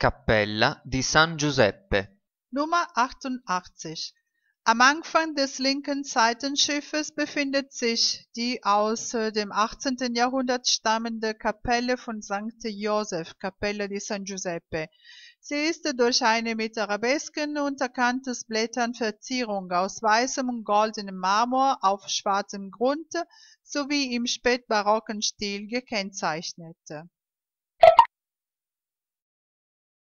Cappella di San Giuseppe Nummer 88 Am Anfang des linken Seitenschiffes befindet sich die aus äh, dem 18. Jahrhundert stammende Kapelle von St. Joseph (Cappella di San Giuseppe). Sie ist durch eine mit Arabesken und Akanthusblättern Verzierung aus weißem und goldenem Marmor auf schwarzem Grund sowie im spätbarocken Stil gekennzeichnet